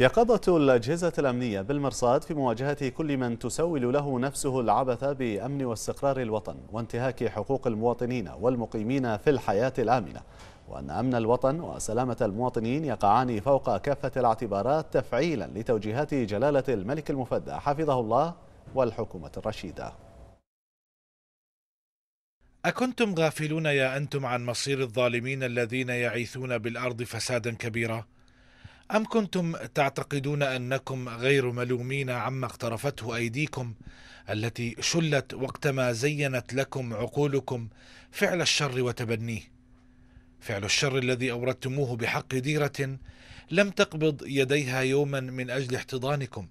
يقظة الأجهزة الأمنية بالمرصاد في مواجهة كل من تسول له نفسه العبث بأمن واستقرار الوطن وانتهاك حقوق المواطنين والمقيمين في الحياة الآمنة. وأن أمن الوطن وسلامة المواطنين يقعان فوق كافة الاعتبارات تفعيلا لتوجيهات جلالة الملك المفدى. حفظه الله والحكومة الرشيدة. أكنتم غافلون يا أنتم عن مصير الظالمين الذين يعيثون بالأرض فسادا كبيرا؟ أم كنتم تعتقدون أنكم غير ملومين عما اقترفته أيديكم التي شلت وقتما زينت لكم عقولكم فعل الشر وتبنيه؟ فعل الشر الذي أوردتموه بحق ديرة لم تقبض يديها يوما من أجل احتضانكم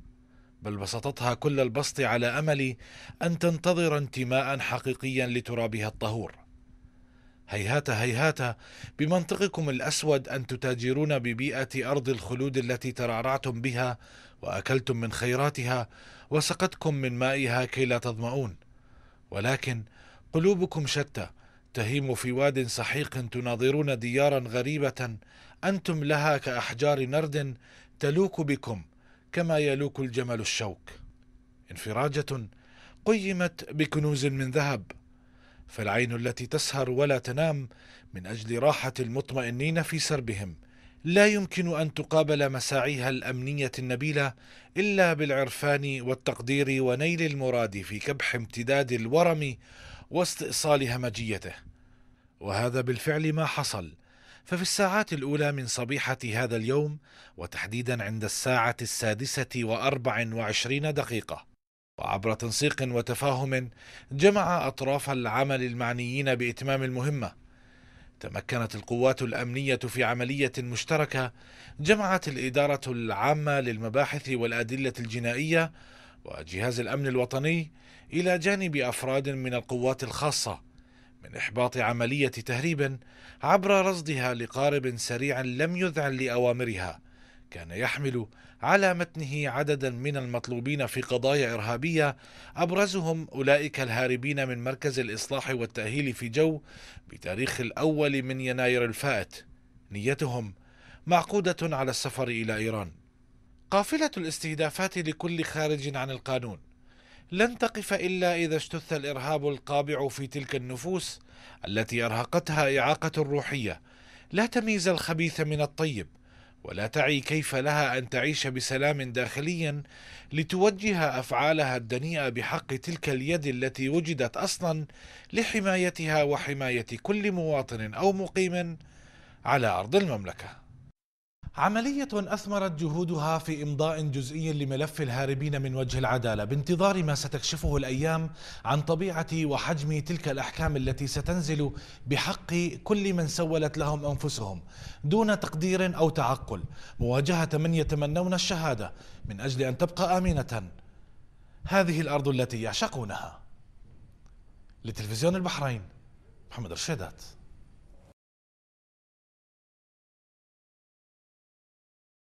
بل بسطتها كل البسط على أمل أن تنتظر انتماء حقيقيا لترابها الطهور. هيهات هيهات. بمنطقكم الأسود أن تتاجرون ببيئة أرض الخلود التي ترعرعتم بها وأكلتم من خيراتها وسقتكم من مائها كي لا تظمؤون ولكن قلوبكم شتى. تهيم في واد سحيق تناظرون ديارا غريبة. أنتم لها كأحجار نرد تلوك بكم كما يلوك الجمل الشوك. انفراجة قيمت بكنوز من ذهب. فالعين التي تسهر ولا تنام من أجل راحة المطمئنين في سربهم. لا يمكن أن تقابل مساعيها الأمنية النبيلة إلا بالعرفان والتقدير ونيل المراد في كبح امتداد الورم واستئصال همجيته. وهذا بالفعل ما حصل. ففي الساعات الأولى من صبيحة هذا اليوم وتحديدا عند الساعة السادسة وأربع وعشرين دقيقة. وعبر تنسيق وتفاهم جمع أطراف العمل المعنيين بإتمام المهمة. تمكنت القوات الأمنية في عملية مشتركة جمعت الإدارة العامة للمباحث والأدلة الجنائية وجهاز الأمن الوطني إلى جانب أفراد من القوات الخاصة من إحباط عملية تهريب عبر رصدها لقارب سريع لم يذعن لأوامرها. كان يحمل على متنه عددا من المطلوبين في قضايا إرهابية أبرزهم أولئك الهاربين من مركز الإصلاح والتأهيل في جو بتاريخ الأول من يناير الفائت نيتهم معقودة على السفر إلى إيران. قافلة الاستهدافات لكل خارج عن القانون. لن تقف إلا إذا اجتث الإرهاب القابع في تلك النفوس التي أرهقتها إعاقة روحية لا تميز الخبيث من الطيب. ولا تعي كيف لها أن تعيش بسلام داخليا لتوجه أفعالها الدنيئة بحق تلك اليد التي وجدت أصلا لحمايتها وحماية كل مواطن أو مقيم على أرض المملكة. عملية أثمرت جهودها في إمضاء جزئي لملف الهاربين من وجه العدالة بانتظار ما ستكشفه الأيام عن طبيعة وحجم تلك الأحكام التي ستنزل بحق كل من سولت لهم أنفسهم دون تقدير أو تعقل. مواجهة من يتمنون الشهادة من أجل أن تبقى آمنة. هذه الأرض التي يعشقونها. لتلفزيون البحرين محمد رشيدات.